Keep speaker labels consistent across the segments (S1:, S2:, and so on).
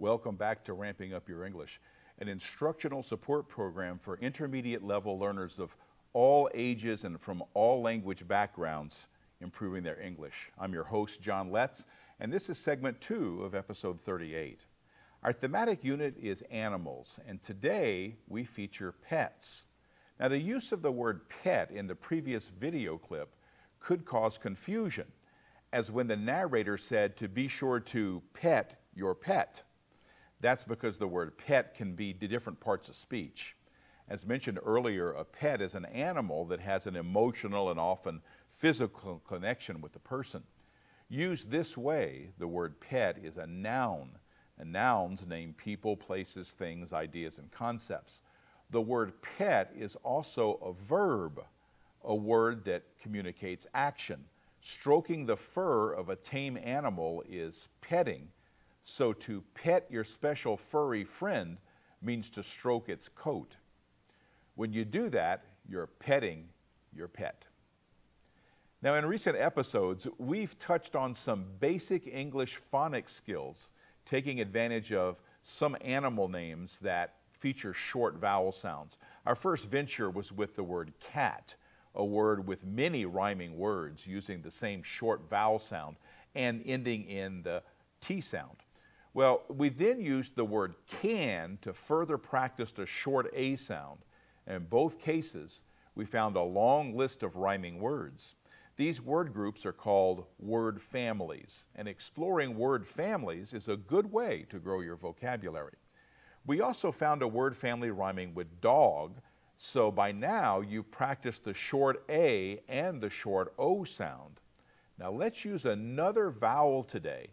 S1: Welcome back to Ramping Up Your English, an instructional support program for intermediate level learners of all ages and from all language backgrounds improving their English. I'm your host, John Letts, and this is segment two of episode 38. Our thematic unit is animals, and today we feature pets. Now, the use of the word pet in the previous video clip could cause confusion, as when the narrator said to be sure to pet your pet. That's because the word pet can be different parts of speech. As mentioned earlier, a pet is an animal that has an emotional and often physical connection with the person. Used this way, the word pet is a noun, and nouns name people, places, things, ideas, and concepts. The word pet is also a verb, a word that communicates action. Stroking the fur of a tame animal is petting, so to pet your special furry friend means to stroke its coat. When you do that, you're petting your pet. Now, in recent episodes, we've touched on some basic English phonics skills, taking advantage of some animal names that feature short vowel sounds. Our first venture was with the word cat, a word with many rhyming words using the same short vowel sound and ending in the T sound. Well, we then used the word can to further practice the short A sound. In both cases, we found a long list of rhyming words. These word groups are called word families, and exploring word families is a good way to grow your vocabulary. We also found a word family rhyming with dog, so by now you've practiced the short A and the short O sound. Now let's use another vowel today.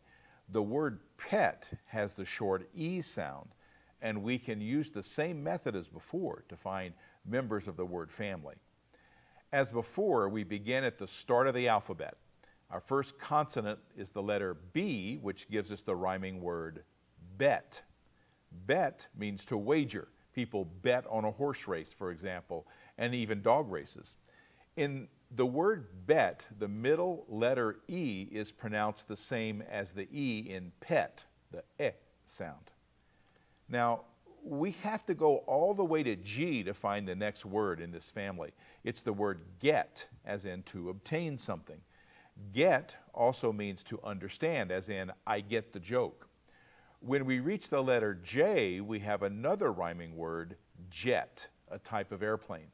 S1: The word pet has the short E sound, and we can use the same method as before to find members of the word family. As before, we begin at the start of the alphabet. Our first consonant is the letter B, which gives us the rhyming word bet. Bet means to wager. People bet on a horse race, for example, and even dog races. In the word bet, the middle letter E is pronounced the same as the E in pet, the E sound. Now, we have to go all the way to G to find the next word in this family. It's the word get, as in to obtain something. Get also means to understand, as in I get the joke. When we reach the letter J, we have another rhyming word, jet, a type of airplane.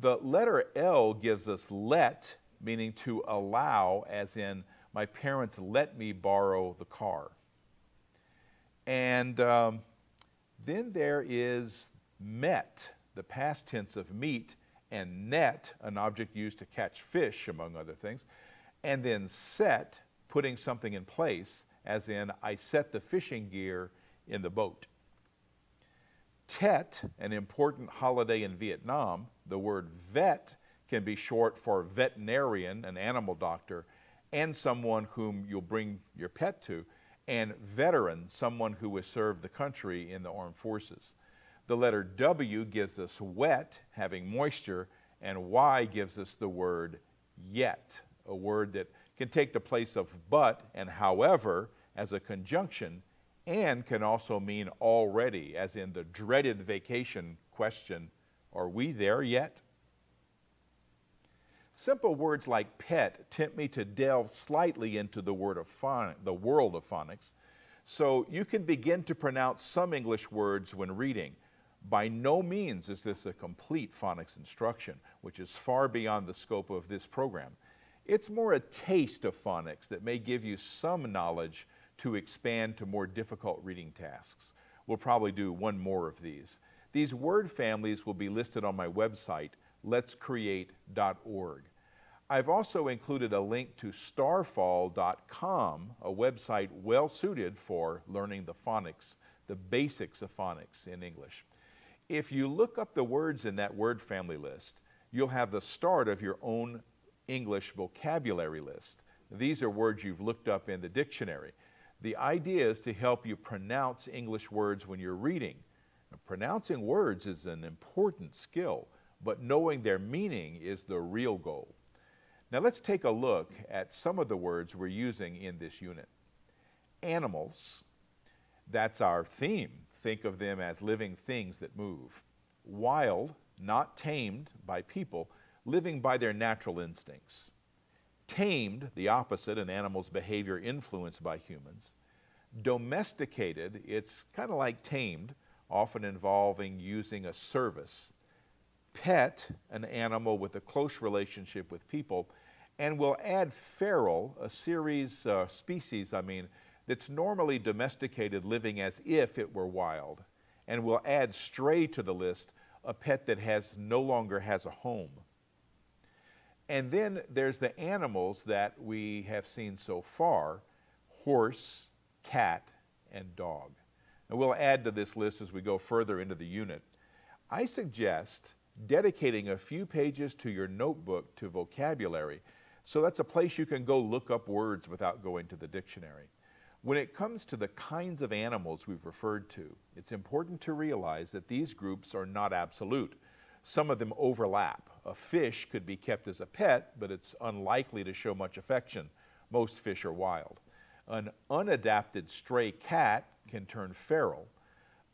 S1: The letter L gives us let, meaning to allow, as in my parents let me borrow the car. And um, then there is met, the past tense of meet, and net, an object used to catch fish, among other things. And then set, putting something in place, as in, I set the fishing gear in the boat. Tet, an important holiday in Vietnam, the word vet can be short for veterinarian, an animal doctor, and someone whom you'll bring your pet to and veteran, someone who has served the country in the armed forces. The letter W gives us wet, having moisture, and Y gives us the word yet, a word that can take the place of but and however as a conjunction and can also mean already, as in the dreaded vacation question, are we there yet? Simple words like pet tempt me to delve slightly into the, word of phon- the world of phonics. So you can begin to pronounce some English words when reading. By no means is this a complete phonics instruction, which is far beyond the scope of this program. It's more a taste of phonics that may give you some knowledge to expand to more difficult reading tasks. We'll probably do one more of these. These word families will be listed on my website, letzcreate.org. I've also included a link to starfall.com, a website well suited for learning the phonics, the basics of phonics in English. If you look up the words in that word family list, you'll have the start of your own English vocabulary list. These are words you've looked up in the dictionary. The idea is to help you pronounce English words when you're reading. Pronouncing words is an important skill but knowing their meaning is the real goal. Now let's take a look at some of the words we're using in this unit. Animals. That's our theme. Think of them as living things that move. Wild, not tamed by people, living by their natural instincts. Tamed, the opposite, an animal's behavior influenced by humans. Domesticated, it's kind of like tamed, often involving using a service. Pet, an animal with a close relationship with people. And we'll add feral, a series, uh, species, I mean, that's normally domesticated, living as if it were wild. And we'll add stray to the list, a pet that has no longer has a home. And then there's the animals that we have seen so far horse, cat, and dog. And we'll add to this list as we go further into the unit. I suggest dedicating a few pages to your notebook to vocabulary. So that's a place you can go look up words without going to the dictionary. When it comes to the kinds of animals we've referred to, it's important to realize that these groups are not absolute. Some of them overlap. A fish could be kept as a pet, but it's unlikely to show much affection. Most fish are wild. An unadapted stray cat can turn feral.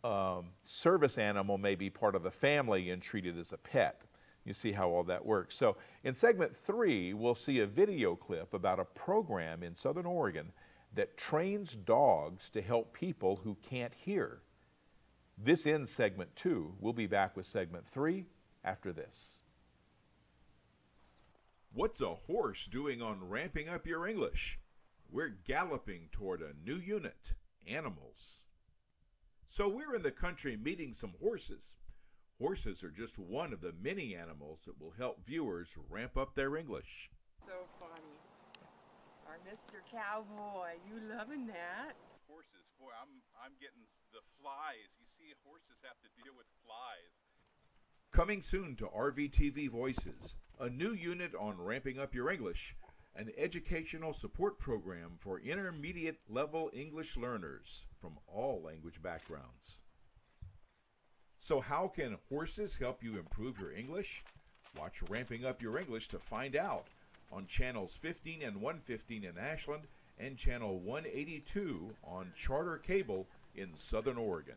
S1: Um, service animal may be part of the family and treated as a pet. You see how all that works. So in segment three, we'll see a video clip about a program in Southern Oregon that trains dogs to help people who can't hear. This ends segment two. We'll be back with segment three after this. What's a horse doing on ramping up your English? We're galloping toward a new unit animals. So we're in the country meeting some horses. Horses are just one of the many animals that will help viewers ramp up their English.
S2: So funny. Our Mr. Cowboy, you loving that?
S1: Horses, boy, I'm I'm getting the flies. You see, horses have to deal with flies. Coming soon to RVTV Voices, a new unit on ramping up your English, an educational support program for intermediate level English learners from all language backgrounds. So, how can horses help you improve your English? Watch Ramping Up Your English to find out on channels 15 and 115 in Ashland and channel 182 on Charter Cable in Southern Oregon.